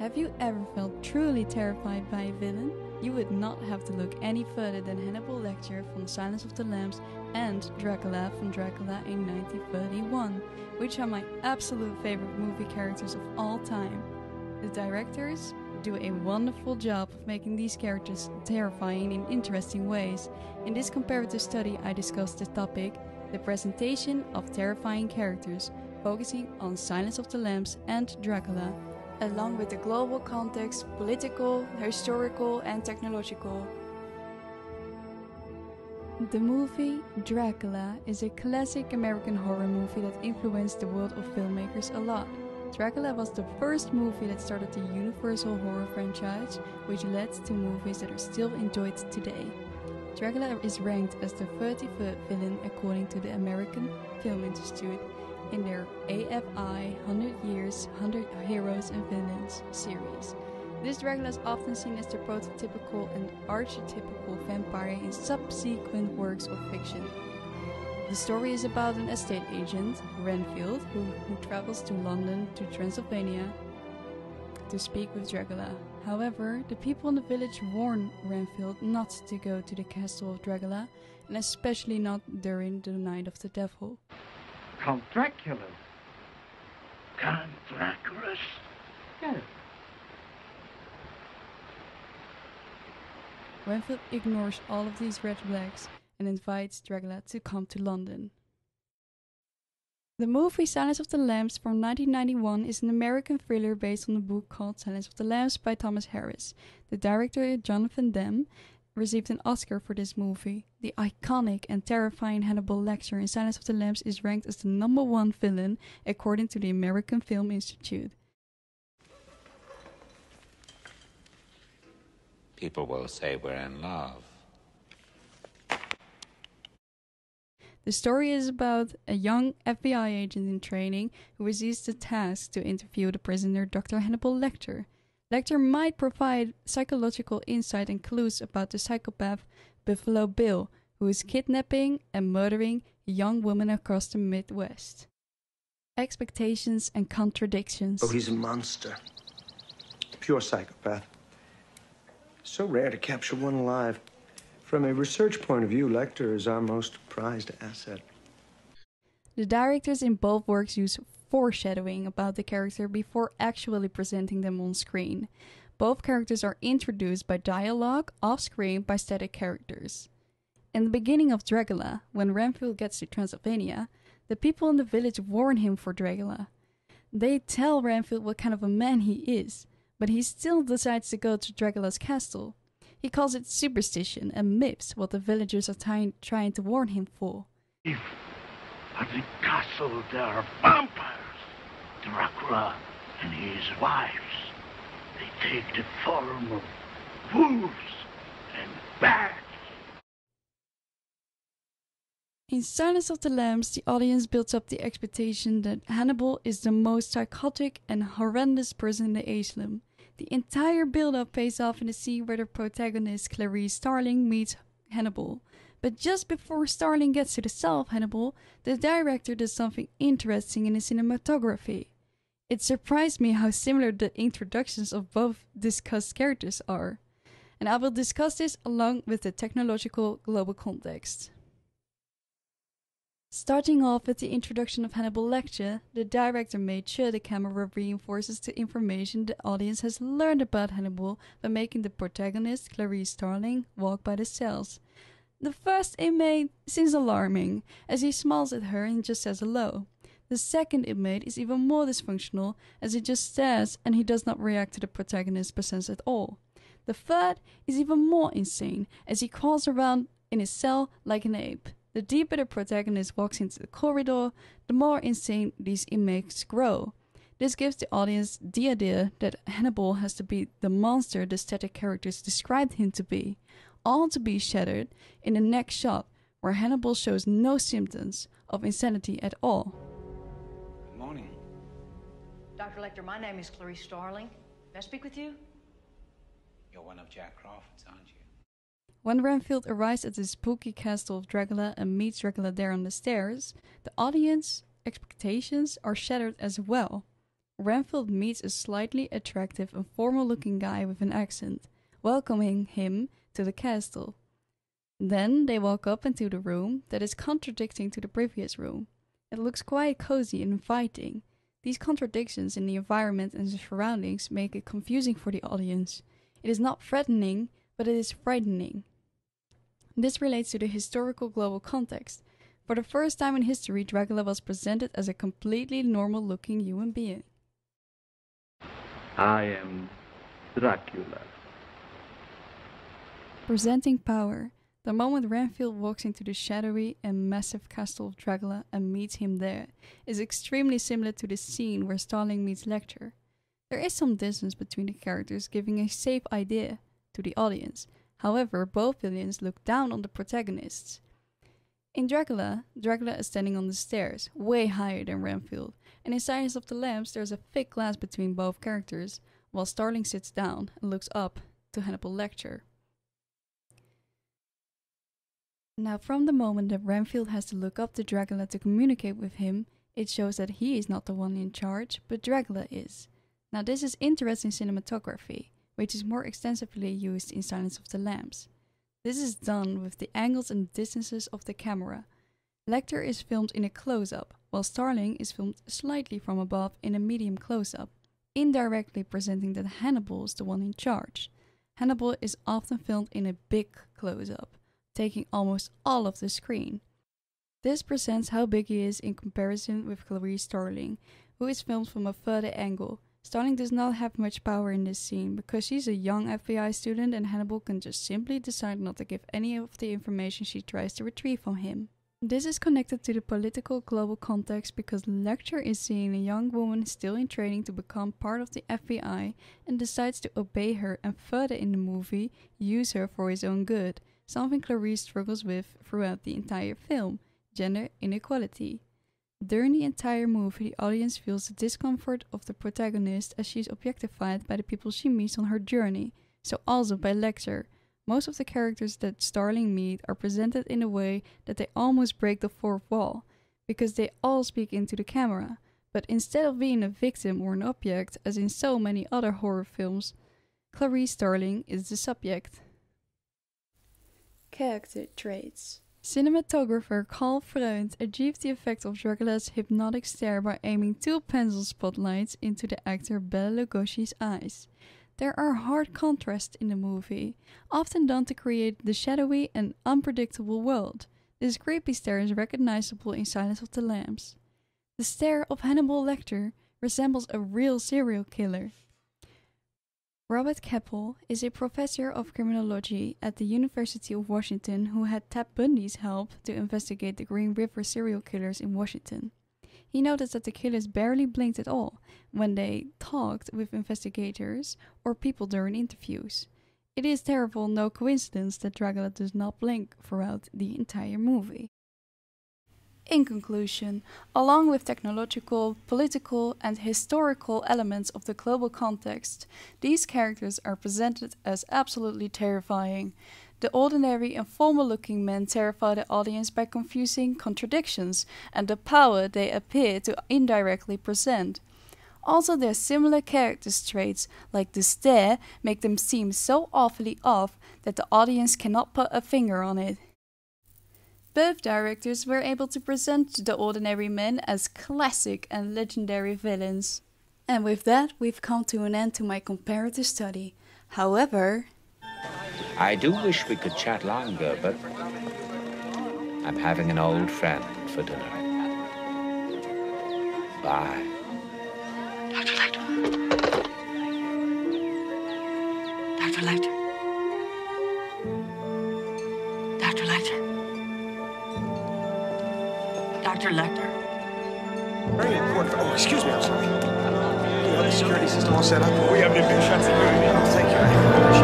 Have you ever felt truly terrified by a villain? You would not have to look any further than Hannibal Lecter from Silence of the Lambs and Dracula from Dracula in 1931, which are my absolute favorite movie characters of all time. The directors do a wonderful job of making these characters terrifying in interesting ways. In this comparative study, I discussed the topic the presentation of terrifying characters, focusing on Silence of the Lambs and Dracula along with the global context, political, historical, and technological. The movie Dracula is a classic American horror movie that influenced the world of filmmakers a lot. Dracula was the first movie that started the Universal horror franchise, which led to movies that are still enjoyed today. Dracula is ranked as the 33rd villain according to the American Film Institute in their AFI 100 Years, 100 Heroes and Villains series. This Dracula is often seen as the prototypical and archetypical vampire in subsequent works of fiction. The story is about an estate agent, Renfield, who, who travels to London to Transylvania to speak with Dracula. However, the people in the village warn Renfield not to go to the castle of Dracula, and especially not during the Night of the Devil. Count Dracula. Count Dracula? Yes. Renfield ignores all of these red flags and invites Dracula to come to London. The movie Silence of the Lambs from 1991 is an American thriller based on a book called Silence of the Lambs by Thomas Harris. The director, Jonathan Demme, received an Oscar for this movie. The iconic and terrifying Hannibal Lecter in Silence of the Lambs is ranked as the number one villain according to the American Film Institute. People will say we're in love. The story is about a young FBI agent in training who receives the task to interview the prisoner Dr. Hannibal Lecter. Lecter might provide psychological insight and clues about the psychopath Buffalo Bill, who is kidnapping and murdering young women across the Midwest. Expectations and contradictions. Oh, he's a monster. Pure psychopath. So rare to capture one alive. From a research point of view, Lecter is our most prized asset. The directors in both works use foreshadowing about the character before actually presenting them on screen. Both characters are introduced by dialogue off screen by static characters. In the beginning of Dracula, when Renfield gets to Transylvania, the people in the village warn him for Dracula. They tell Renfield what kind of a man he is, but he still decides to go to Dracula's castle. He calls it superstition and myths what the villagers are ty- trying to warn him for. At the castle there are vampires, Dracula and his wives, they take the form of wolves and bats. In Silence of the Lambs, the audience builds up the expectation that Hannibal is the most psychotic and horrendous person in the asylum. The entire build-up pays off in the scene where the protagonist Clarice Starling meets Hannibal. But just before Starling gets to the cell of Hannibal, the director does something interesting in the cinematography. It surprised me how similar the introductions of both discussed characters are. And I will discuss this along with the technological global context. Starting off with the introduction of Hannibal Lecter, the director made sure the camera reinforces the information the audience has learned about Hannibal by making the protagonist, Clarice Starling, walk by the cells. The first inmate seems alarming, as he smiles at her and just says hello. The second inmate is even more dysfunctional, as he just stares and he does not react to the protagonist's presence at all. The third is even more insane, as he crawls around in his cell like an ape. The deeper the protagonist walks into the corridor, the more insane these inmates grow. This gives the audience the idea that Hannibal has to be the monster the static characters described him to be, all to be shattered in the next shot, where Hannibal shows no symptoms of insanity at all. Good morning. Dr. Lecter, my name is Clarice Starling. May I speak with you? You're one of Jack Crawford's, aren't you? When Renfield arrives at the spooky castle of Dracula and meets Dracula there on the stairs, the audience expectations are shattered as well. Renfield meets a slightly attractive and formal looking guy with an accent, welcoming him to the castle. Then they walk up into the room that is contradicting to the previous room. It looks quite cozy and inviting. These contradictions in the environment and the surroundings make it confusing for the audience. It is not threatening, but it is frightening. This relates to the historical global context. For the first time in history, Dracula was presented as a completely normal looking human being. I am Dracula. Presenting power. The moment Renfield walks into the shadowy and massive castle of Dracula and meets him there is extremely similar to the scene where Starling meets Lecter. There is some distance between the characters, giving a safe idea to the audience. However, both villains look down on the protagonists. In Dracula, Dracula is standing on the stairs, way higher than Renfield, and in Silence of the Lambs there's a thick glass between both characters, while Starling sits down and looks up to Hannibal Lecter. Now, from the moment that Renfield has to look up to Dracula to communicate with him, it shows that he is not the one in charge, but Dracula is. Now, this is interesting cinematography, which is more extensively used in Silence of the Lambs. This is done with the angles and distances of the camera. Lecter is filmed in a close up, while Starling is filmed slightly from above in a medium close up, indirectly presenting that Hannibal is the one in charge. Hannibal is often filmed in a big close up taking almost all of the screen. This presents how big he is in comparison with Clarice Starling, who is filmed from a further angle. Starling does not have much power in this scene because she's a young FBI student and Hannibal can just simply decide not to give any of the information she tries to retrieve from him. This is connected to the political global context because Lecter is seeing a young woman still in training to become part of the FBI and decides to obey her and further in the movie use her for his own good something Clarice struggles with throughout the entire film gender inequality. During the entire movie, the audience feels the discomfort of the protagonist as she is objectified by the people she meets on her journey, so also by Lecter. Most of the characters that Starling meet are presented in a way that they almost break the fourth wall, because they all speak into the camera. But instead of being a victim or an object, as in so many other horror films, Clarice Starling is the subject. Character traits. Cinematographer Karl Freund achieved the effect of Dracula's hypnotic stare by aiming two pencil spotlights into the actor Bela Lugosi's eyes. There are hard contrasts in the movie, often done to create the shadowy and unpredictable world. This creepy stare is recognizable in Silence of the Lambs. The stare of Hannibal Lecter resembles a real serial killer. Robert Keppel is a professor of criminology at the University of Washington who had Ted Bundy's help to investigate the Green River serial killers in Washington. He noticed that the killers barely blinked at all when they talked with investigators or people during interviews. It is therefore no coincidence that Dracula does not blink throughout the entire movie. In conclusion, along with technological, political, and historical elements of the global context, these characters are presented as absolutely terrifying. The ordinary and formal looking men terrify the audience by confusing contradictions and the power they appear to indirectly present. Also, their similar character traits, like the stare, make them seem so awfully off that the audience cannot put a finger on it. Both directors were able to present the ordinary men as classic and legendary villains. And with that, we've come to an end to my comparative study. However, I do wish we could chat longer, but I'm having an old friend for dinner. Bye. Dr. Lecter. Dr. Lecter. Dr. Lecter. Very important. Oh, excuse me, I'm sorry. You know, the security system all set up? We have the big shots Oh, thank you.